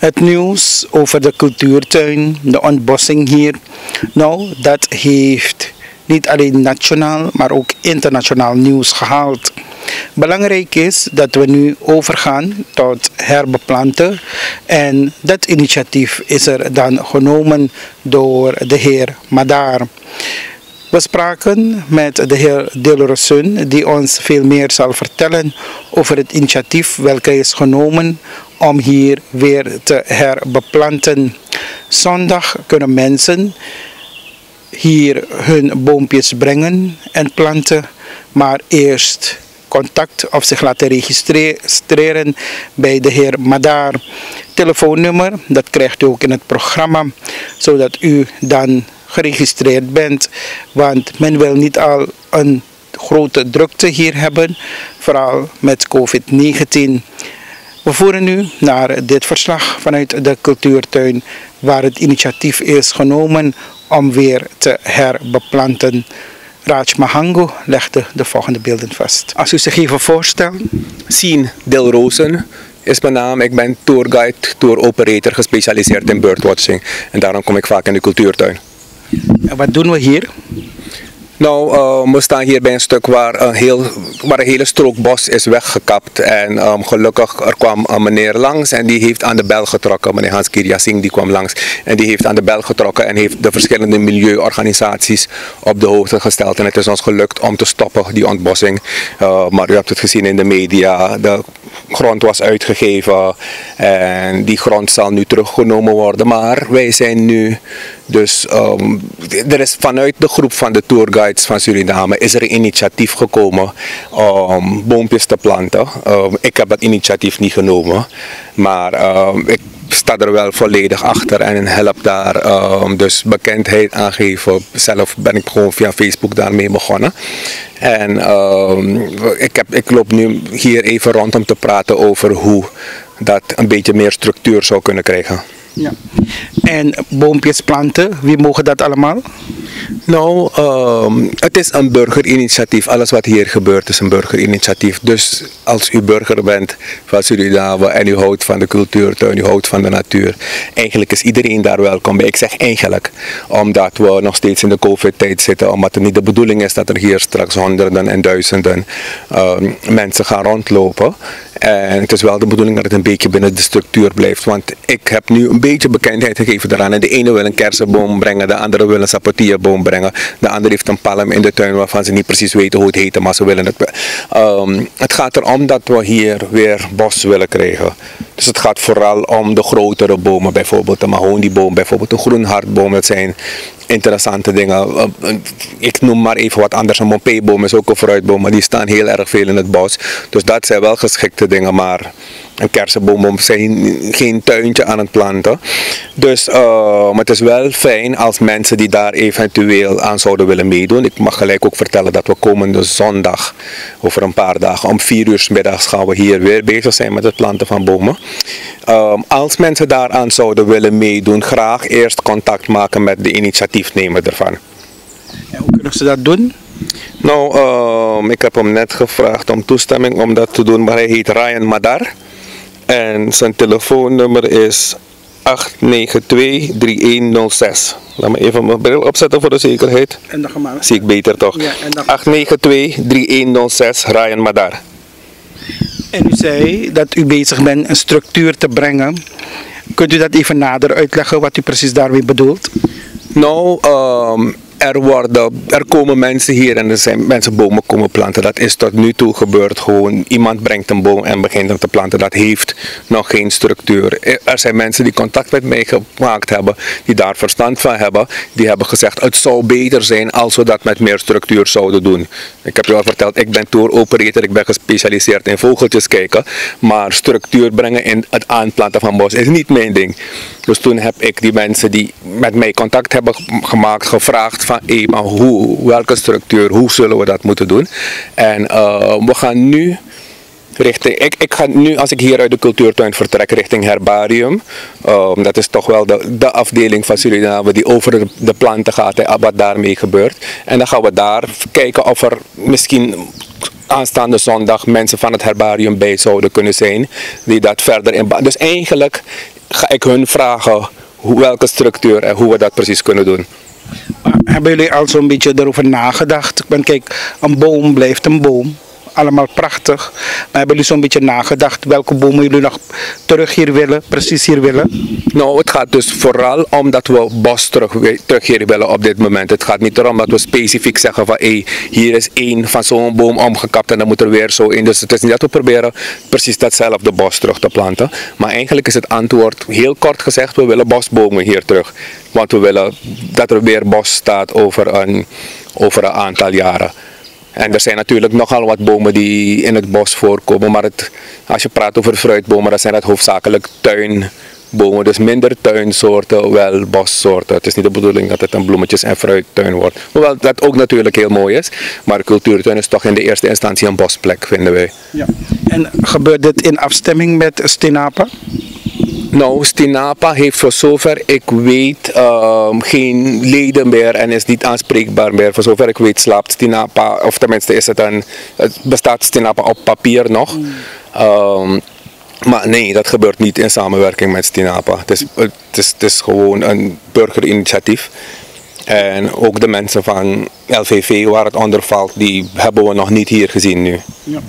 Het nieuws over de cultuurtuin, de ontbossing hier, nou, dat heeft niet alleen nationaal, maar ook internationaal nieuws gehaald. Belangrijk is dat we nu overgaan tot herbeplanten en dat initiatief is er dan genomen door de heer Madar. We spraken met de heer Delorosun die ons veel meer zal vertellen over het initiatief welke is genomen om hier weer te herbeplanten. Zondag kunnen mensen hier hun boompjes brengen en planten, maar eerst contact of zich laten registreren bij de heer Madar. Telefoonnummer, dat krijgt u ook in het programma, zodat u dan geregistreerd bent. Want men wil niet al een grote drukte hier hebben, vooral met COVID-19. We voeren nu naar dit verslag vanuit de cultuurtuin waar het initiatief is genomen om weer te herbeplanten. Raj Mahango legde de volgende beelden vast. Als u zich even voorstelt. Sien Delrozen is mijn naam. Ik ben tourguide, touroperator gespecialiseerd in birdwatching. En daarom kom ik vaak in de cultuurtuin. En wat doen we hier? Nou, uh, we staan hier bij een stuk waar een, heel, waar een hele strook bos is weggekapt. En um, gelukkig er kwam een meneer langs en die heeft aan de bel getrokken. Meneer Hans Kirja Singh die kwam langs en die heeft aan de bel getrokken en heeft de verschillende milieuorganisaties op de hoogte gesteld. En het is ons gelukt om te stoppen, die ontbossing. Uh, maar u hebt het gezien in de media, de grond was uitgegeven en die grond zal nu teruggenomen worden. Maar wij zijn nu dus um, er is vanuit de groep van de van Suriname is er een initiatief gekomen om boompjes te planten. Um, ik heb dat initiatief niet genomen, maar um, ik sta er wel volledig achter en help daar dus bekendheid aangeven. Zelf ben ik gewoon via Facebook daarmee begonnen. En ik, heb, ik loop nu hier even rond om te praten over hoe dat een beetje meer structuur zou kunnen krijgen. Ja. En boompjes planten, wie mogen dat allemaal? Nou, um, het is een burgerinitiatief. Alles wat hier gebeurt is een burgerinitiatief. Dus als u burger bent van Suriname en u houdt van de cultuurtuin, u houdt van de natuur, eigenlijk is iedereen daar welkom bij. Ik zeg eigenlijk, omdat we nog steeds in de COVID-tijd zitten, omdat het niet de bedoeling is dat er hier straks honderden en duizenden um, mensen gaan rondlopen. En het is wel de bedoeling dat het een beetje binnen de structuur blijft. Want ik heb nu een beetje bekendheid gegeven daaraan. En de ene wil een kersenboom brengen, de andere wil een sapotierboom brengen. De andere heeft een palm in de tuin waarvan ze niet precies weten hoe het heet, maar ze willen het. Um, het gaat erom dat we hier weer bos willen krijgen. Dus het gaat vooral om de grotere bomen, bijvoorbeeld de mahonieboom, bijvoorbeeld de groenhartboom. Dat zijn interessante dingen. Eh, ik noem maar even wat anders. Een mompéboom is ook een fruitboom, maar die staan heel erg veel in het bos. Dus dat zijn wel geschikte dingen, maar een kersenboom zijn geen tuintje aan het planten. Dus uh, het is wel fijn als mensen die daar eventueel aan zouden willen meedoen. Ik mag gelijk ook vertellen dat we komende zondag, over een paar dagen, om vier uur middags gaan we hier weer bezig zijn met het planten van bomen. Um, als mensen daaraan zouden willen meedoen, graag eerst contact maken met de initiatiefnemer ervan. En hoe kunnen ze dat doen? Nou, um, ik heb hem net gevraagd om toestemming om dat te doen, maar hij heet Ryan Madar. En zijn telefoonnummer is 892-3106. Laat me even mijn bril opzetten voor de zekerheid. En dan maar. Zie ik beter toch? Ja, 892-3106 Ryan Madar. En u zei dat u bezig bent een structuur te brengen. Kunt u dat even nader uitleggen wat u precies daarmee bedoelt? Nou, um, er, worden, er komen mensen hier en er zijn mensen bomen komen planten. Dat is tot nu toe gebeurd. Gewoon iemand brengt een boom en begint hem te planten. Dat heeft nog geen structuur. Er zijn mensen die contact met mij gemaakt hebben, die daar verstand van hebben. Die hebben gezegd het zou beter zijn als we dat met meer structuur zouden doen. Ik heb je al verteld, ik ben tour operator, ik ben gespecialiseerd in vogeltjes kijken. Maar structuur brengen in het aanplanten van bos is niet mijn ding. Dus toen heb ik die mensen die met mij contact hebben gemaakt gevraagd van hey, maar hoe, welke structuur, hoe zullen we dat moeten doen. En uh, we gaan nu richting, ik, ik ga nu als ik hier uit de cultuurtuin vertrek richting herbarium. Um, dat is toch wel de, de afdeling van Suriname die over de, de planten gaat en wat daarmee gebeurt. En dan gaan we daar kijken of er misschien aanstaande zondag mensen van het herbarium bij zouden kunnen zijn die dat verder in. Dus eigenlijk ga ik hun vragen hoe, welke structuur en hoe we dat precies kunnen doen. Hebben jullie al zo'n beetje erover nagedacht? Want kijk, een boom blijft een boom allemaal prachtig. Maar hebben jullie zo'n beetje nagedacht welke bomen jullie nog terug hier willen, precies hier willen? Nou, het gaat dus vooral om dat we bos terug, terug hier willen op dit moment. Het gaat niet erom dat we specifiek zeggen van hey, hier is één van zo'n boom omgekapt en dan moet er weer zo in. Dus het is niet dat we proberen precies datzelfde bos terug te planten. Maar eigenlijk is het antwoord heel kort gezegd, we willen bosbomen hier terug. Want we willen dat er weer bos staat over een, over een aantal jaren. En er zijn natuurlijk nogal wat bomen die in het bos voorkomen, maar het, als je praat over fruitbomen, dan zijn dat hoofdzakelijk tuinbomen. Dus minder tuinsoorten, wel bossoorten. Het is niet de bedoeling dat het een bloemetjes- en fruittuin wordt. Hoewel dat ook natuurlijk heel mooi is. Maar cultuurtuin is toch in de eerste instantie een bosplek, vinden wij. Ja. En gebeurt dit in afstemming met Stinapa? Nou, Stinapa heeft voor zover ik weet um, geen leden meer en is niet aanspreekbaar meer. Voor zover ik weet slaapt Stinapa, of tenminste is het een, het bestaat Stinapa op papier nog. Mm. Um, maar nee, dat gebeurt niet in samenwerking met Stinapa. Het is, het is, het is gewoon een burgerinitiatief. En ook de mensen van LVV waar het onder valt, die hebben we nog niet hier gezien nu. Ja.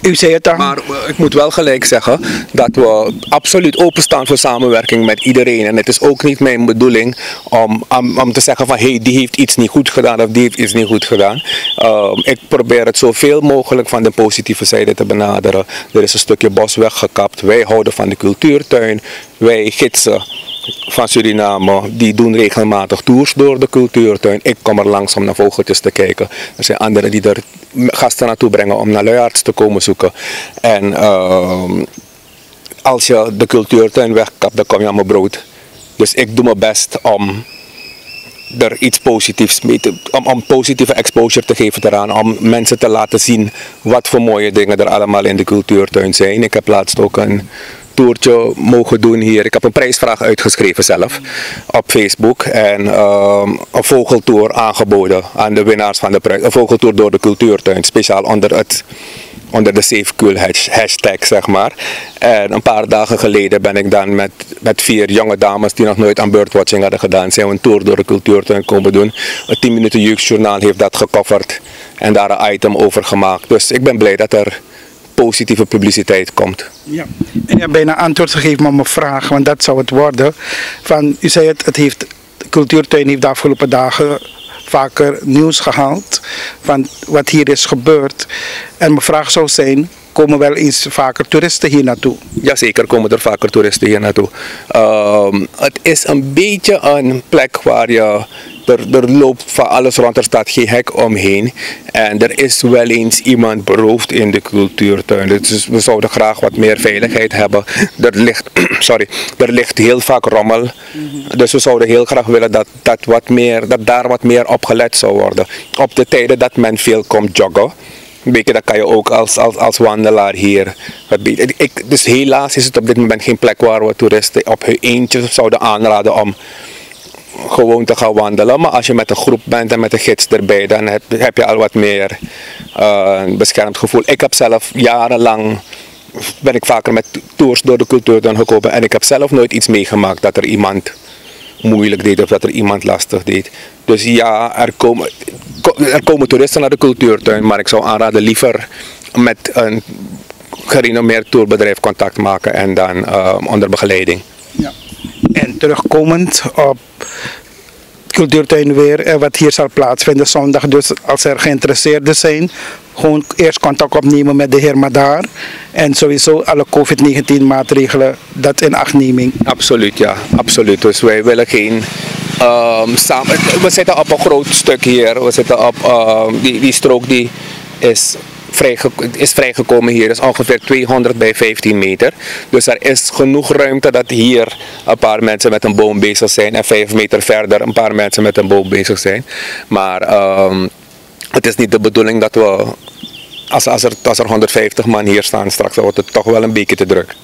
U zei het dan. Maar ik moet wel gelijk zeggen dat we absoluut openstaan voor samenwerking met iedereen. En het is ook niet mijn bedoeling om, om, te zeggen van hé, hey, die heeft iets niet goed gedaan of die heeft iets niet goed gedaan. Uh, ik probeer het zoveel mogelijk van de positieve zijde te benaderen. Er is een stukje bos weggekapt. Wij houden van de cultuurtuin. Wij gidsen van Suriname, die doen regelmatig tours door de cultuurtuin. Ik kom er langs om naar vogeltjes te kijken. Er zijn anderen die er gasten naartoe brengen om naar luiaards te komen zoeken. En uh, als je de cultuurtuin wegkapt, dan kom je aan mijn brood. Dus ik doe mijn best om er iets positiefs mee te, om, om positieve exposure te geven eraan, om mensen te laten zien wat voor mooie dingen er allemaal in de cultuurtuin zijn. Ik heb laatst ook een toertje mogen doen hier. Ik heb een prijsvraag uitgeschreven zelf op Facebook en um, een vogeltour aangeboden aan de winnaars van de prijs. Een vogeltour door de cultuurtuin, speciaal onder het onder de Safe Cool hashtag, zeg maar. En een paar dagen geleden ben ik dan met, met vier jonge dames die nog nooit aan birdwatching hadden gedaan, zijn we een tour door de cultuurtuin komen doen. Een 10 minuten jeugdjournaal heeft dat gecoverd en daar een item over gemaakt. Dus ik ben blij dat er positieve publiciteit komt. Ja, en je hebt bijna antwoord gegeven op mijn vraag, want dat zou het worden. Van, u zei het, het heeft, de heeft de afgelopen dagen vaker nieuws gehaald van wat hier is gebeurd. En mijn vraag zou zijn, komen wel eens vaker toeristen hier naartoe? Jazeker komen er vaker toeristen hier naartoe. Uh, het is een beetje een plek waar je er, er loopt van alles rond, er staat geen hek omheen. En er is wel eens iemand beroofd in de cultuurtuin. Dus we zouden graag wat meer veiligheid hebben. Er ligt, sorry, er ligt heel vaak rommel. Dus we zouden heel graag willen dat, dat, wat meer, dat daar wat meer op gelet zou worden. Op de tijden dat men veel komt joggen. Beetje dat kan je ook als, als, als wandelaar hier. Ik, dus helaas is het op dit moment geen plek waar we toeristen op hun eentje zouden aanraden om gewoon te gaan wandelen. Maar als je met een groep bent en met een gids erbij, dan heb, heb je al wat meer uh, beschermd gevoel. Ik heb zelf jarenlang ben ik vaker met tours door de cultuur dan gekomen en ik heb zelf nooit iets meegemaakt dat er iemand moeilijk deed of dat er iemand lastig deed. Dus ja, er komen, er komen toeristen naar de cultuurtuin, maar ik zou aanraden liever met een gerenommeerd tourbedrijf contact maken en dan uh, onder begeleiding. Ja. En terugkomend op cultuurtuin weer en wat hier zal plaatsvinden zondag. Dus als er geïnteresseerden zijn, gewoon eerst contact opnemen met de heer Madaar. En sowieso alle COVID-19 maatregelen, dat in achtneming. Absoluut, ja. Absoluut. Dus wij willen geen... Um, samen, we zitten op een groot stuk hier. We zitten op um, die, die strook die is is vrijgekomen hier is ongeveer 200 bij 15 meter. Dus er is genoeg ruimte dat hier een paar mensen met een boom bezig zijn en 5 meter verder een paar mensen met een boom bezig zijn. Maar um, het is niet de bedoeling dat we, als, als, er, als er 150 man hier staan straks, dan wordt het toch wel een beetje te druk.